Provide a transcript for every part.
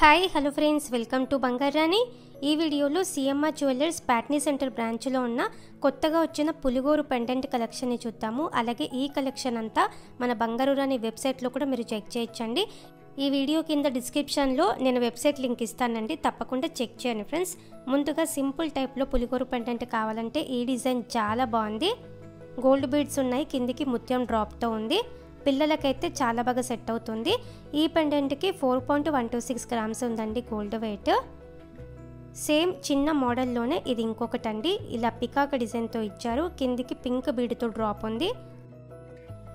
Hi hello friends welcome to Bangarani ఈ వీడియోలో CMR jewellers Patny centre బ్రాంచ్లో ఉన్న కొత్తగా వచ్చిన పులిగోరు పెండెంట్ కలెక్షన్ని చూద్దాము. అలాగే ఈ కలెక్షన్ అంతా మన బంగారు రాణి వెబ్సైట్లో కూడా మీరు చెక్ చేయొచ్చండి. ఈ వీడియో కింద డిస్క్రిప్షన్లో నేను వెబ్సైట్ లింక్ ఇస్తానండి. తప్పకుండా చెక్ చేయండి ఫ్రెండ్స్. ముందుగా సింపుల్ టైప్లో పులిగోరు పెండెంట్ కావాలంటే ఈ డిజైన్ చాలా బాగుంది. గోల్డ్ బీడ్స్ ఉన్నాయి కిందికి ముత్యం డ్రాప్తో ఉంది. పిల్లలకైతే చాలా బాగా సెట్ అవుతుంది. ఈ పెండెంట్కి four point one two six grams ఉందండి గోల్డ్ వెయిట్. సేమ్ చిన్న మోడల్లోనే ఇది ఇంకొకటి అండి ఇలా పికాక్ డిజైన్తో ఇచ్చారు. కిందికి పింక్ బీడ్తో డ్రాప్ ఉంది.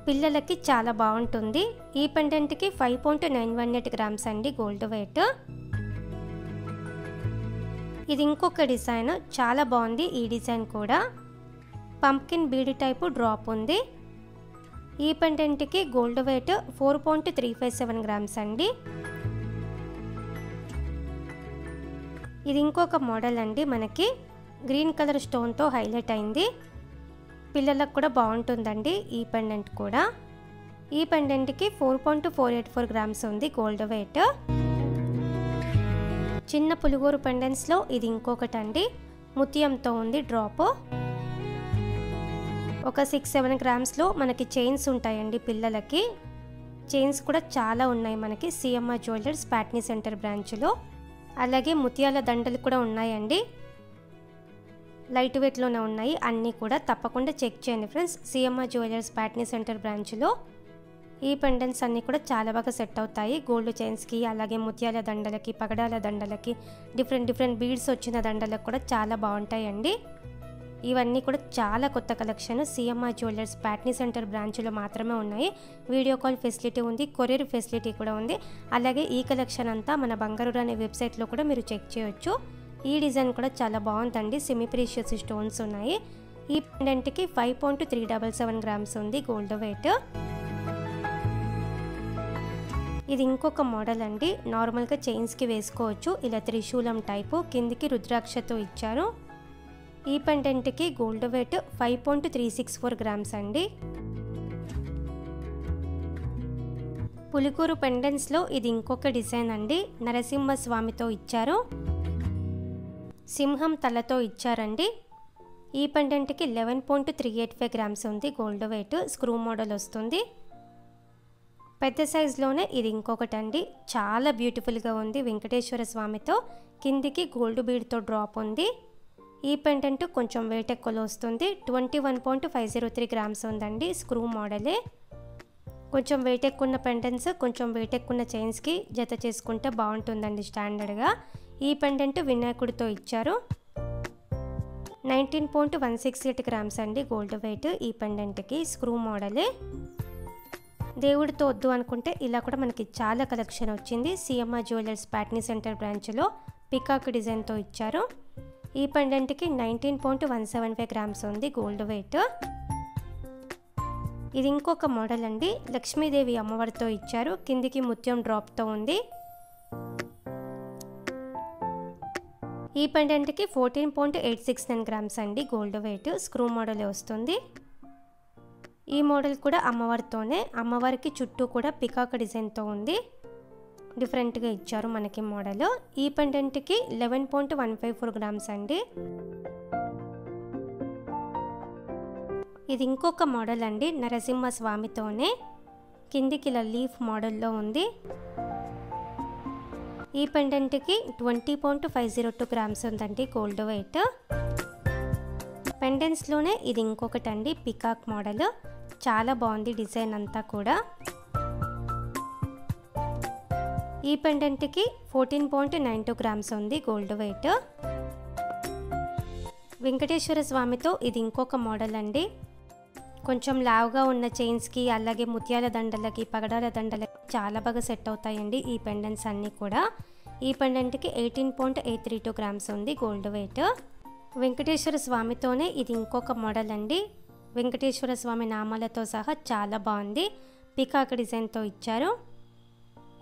పిల్లలకి చాలా బాగుంటుంది. ఈ పెండెంట్కి five point nine one eight grams అండి గోల్డ్ వెయిట్. ఇది ఇంకొక డిజైన్. చాలా బాగుంది ఈ డిజైన్ కూడా. పంప్కిన్ బీడి టైపు డ్రాప్ ఉంది. ఈ పెండెంట్కి gold weight four point three five seven grams అండి. ఇది ఇంకొక మోడల్ అండి మనకి. గ్రీన్ కలర్ స్టోన్తో హైలైట్ అయింది. పిల్లలకు కూడా బాగుంటుందండి ఈ పెండెంట్ కూడా. ఈ పెండెంట్కి four point four eight four grams ఉంది గోల్డ్ వెయిట్. చిన్న పులిగోరు పెండెంట్స్లో ఇది ఇంకొకటి అండి ముత్యంతో ఉంది డ్రాప్. ఒక సిక్స్ సెవెన్ గ్రామ్స్లో మనకి చైన్స్ ఉంటాయండి పిల్లలకి. చైన్స్ కూడా చాలా ఉన్నాయి మనకి సిఎంఆర్ జ్యువెలర్స్ ప్యాట్నీ సెంటర్ బ్రాంచ్లో అలాగే ముత్యాల దండలు కూడా ఉన్నాయండి. లైట్ వెయిట్లోనే ఉన్నాయి. అన్నీ కూడా తప్పకుండా చెక్ చేయండి friends CMR jewellers Patny centre బ్రాంచ్లో ఈ పెండెంట్స్ అన్నీ కూడా చాలా బాగా సెట్ అవుతాయి. గోల్డ్ చైన్స్కి అలాగే ముత్యాల దండలకి పగడాల దండలకి డిఫరెంట్ డిఫరెంట్ బీడ్స్ వచ్చిన దండలకు కూడా చాలా బాగుంటాయండి. ఇవన్నీ కూడా చాలా కొత్త collection CMR jewellers Patny centre బ్రాంచ్లో మాత్రమే ఉన్నాయి. వీడియో కాల్ ఫెసిలిటీ ఉంది కొరియర్ ఫెసిలిటీ కూడా ఉంది. అలాగే ఈ కలెక్షన్ అంతా మన బంగారు అనే వెబ్సైట్లో కూడా మీరు చెక్ చేయొచ్చు. ఈ డిజైన్ కూడా చాలా బాగుందండి. సెమీ ప్రీషియస్ స్టోన్స్ ఉన్నాయి. ఈ పెండెంట్కి five point three double seven grams ఉంది గోల్డ్ వెయిట్ ఇది ఇంకొక మోడల్ అండి. నార్మల్గా చైన్స్కి వేసుకోవచ్చు. ఇలా త్రిశూలం టైపు కిందికి రుద్రాక్షతో ఇచ్చారు. ఈ పెండెంట్కి gold weight five point three six four grams అండి. పులికూరు పెండెంట్స్లో ఇది ఇంకొక డిజైన్ అండి. నరసింహ స్వామితో ఇచ్చారు. సింహం తలతో ఇచ్చారండి. ఈ పెండెంట్కి eleven point three eight five grams ఉంది. గోల్డ్ వెయిట్ స్క్రూ మోడల్ వస్తుంది. పెద్ద సైజులోనే ఇది ఇంకొకటి అండి. చాలా బ్యూటిఫుల్గా ఉంది. వెంకటేశ్వర స్వామితో కిందికి గోల్డ్ బీడ్తో డ్రాప్ ఉంది. ఈ పెండెంట్ కొంచెం వెయిట్ ఎక్కువలో వస్తుంది. Twenty one point five zero three grams ఉందండి స్క్రూ మోడలే కొంచెం వెయిట్ ఎక్కువ ఉన్న పెండెంట్స్ కొంచెం వెయిట్ ఎక్కువ ఉన్న చైన్స్కి జత చేసుకుంటే బాగుంటుందండి స్టాండర్డ్గా ఈ పెండెంట్ వినాయకుడితో ఇచ్చారు. Nineteen point one six eight grams అండి గోల్డ్ వెయిట్ ఈ పెండెంట్కి స్క్రూ మోడలే దేవుడితో వద్దు అనుకుంటే ఇలా కూడా మనకి చాలా కలెక్షన్ వచ్చింది. సిఎంఆర్ జ్యువెలర్స్ ప్యాట్నీ సెంటర్ బ్రాంచ్లో పికాక్ డిజైన్తో ఇచ్చారు. ఈ పెండెంట్కి nineteen point one seven five grams ఉంది గోల్డ్ వెయిట్ ఇది ఇంకొక మోడల్ అండి. లక్ష్మీదేవి అమ్మవారితో ఇచ్చారు. కిందికి ముత్యం డ్రాప్తో ఉంది. ఈ పెండెంట్కి fourteen point eight six nine grams అండి గోల్డ్ వెయిట్ స్క్రూ మోడల్ వస్తుంది. ఈ మోడల్ కూడా అమ్మవారితోనే అమ్మవారికి చుట్టూ కూడా పికాక్ డిజైన్తో ఉంది. డిఫరెంట్గా ఇచ్చారు మనకి మోడల్. ఈ పెండెంట్కి eleven point one five four grams అండి. ఇది ఇంకొక మోడల్ అండి నరసింహ స్వామితోనే. కిందికి ఇలా లీఫ్ మోడల్లో ఉంది. ఈ పెండెంట్కి twenty point five zero two grams ఉందండి గోల్డ్ వెయిట్. పెండెంట్స్లోనే ఇది ఇంకొకటి అండి పికాక్ మోడల్. చాలా బాగుంది డిజైన్ అంతా కూడా. ఈ పెండెంట్కి fourteen point nine two grams ఉంది గోల్డ్ వెయిట్. వెంకటేశ్వర స్వామితో ఇది ఇంకొక మోడల్ అండి. కొంచెం లావుగా ఉన్న చైన్స్కి అలాగే ముత్యాల దండలకి పగడాల దండలకి చాలా బాగా సెట్ అవుతాయండి ఈ పెండెంట్స్ అన్నీ కూడా. ఈ పెండెంట్కి eighteen point eight three two grams ఉంది గోల్డ్ వెయిట్. వెంకటేశ్వర స్వామితోనే ఇది ఇంకొక మోడల్ అండి. వెంకటేశ్వర స్వామి నామాలతో సహా చాలా బాగుంది. పికాక్ డిజైన్తో ఇచ్చారు.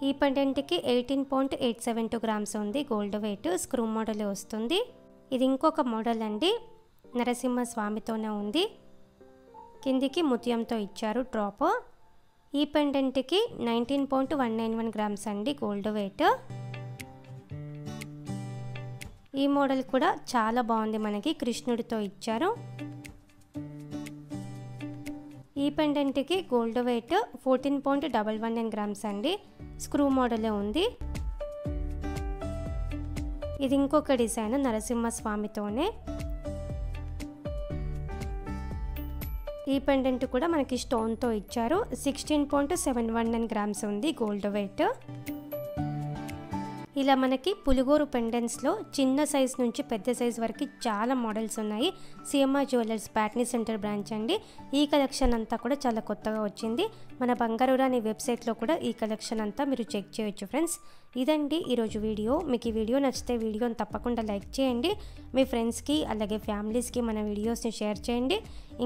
ఈ పెండెంట్కి eighteen point eight seven two grams ఉంది. గోల్డ్ వెయిట్ స్క్రూ మోడల్ వస్తుంది. ఇది ఇంకొక మోడల్ అండి. నరసింహ స్వామితోనే ఉంది. కిందికి ముత్యంతో ఇచ్చారు డ్రాప్. ఈ పెండెంట్కి nineteen point one nine one grams అండి గోల్డ్ వెయిట్. ఈ మోడల్ కూడా చాలా బాగుంది మనకి. కృష్ణుడితో ఇచ్చారు. ఈ పెండెంట్కి gold weight fourteen point double one nine grams అండి. స్క్రూ మోడలే ఉంది. ఇది ఇంకొక డిజైన్ నరసింహస్వామితోనే. ఈ పెండెంట్ కూడా మనకి స్టోన్తో ఇచ్చారు. Sixteen point seven one nine grams ఉంది గోల్డ్ వెయిట్. ఇలా మనకి పులిగోరు పెండెన్స్లో చిన్న సైజ్ నుంచి పెద్ద సైజ్ వరకు చాలా మోడల్స్ ఉన్నాయి. CMR jewellers Patny centre branch అండి. ఈ కలెక్షన్ అంతా కూడా చాలా కొత్తగా వచ్చింది. మన బంగారు రాణి వెబ్సైట్లో కూడా ఈ కలెక్షన్ అంతా మీరు చెక్ చేయొచ్చు ఫ్రెండ్స్ ఇదండి ఈరోజు వీడియో. మీకు ఈ వీడియో నచ్చితే వీడియోని తప్పకుండా లైక్ చేయండి. మీ ఫ్రెండ్స్కి అలాగే ఫ్యామిలీస్కి మన వీడియోస్ని షేర్ చేయండి.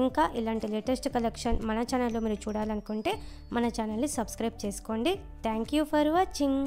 ఇంకా ఇలాంటి లేటెస్ట్ కలెక్షన్ మన ఛానల్లో మీరు చూడాలనుకుంటే మన ఛానల్ని సబ్స్క్రైబ్ చేసుకోండి. Thank you for watching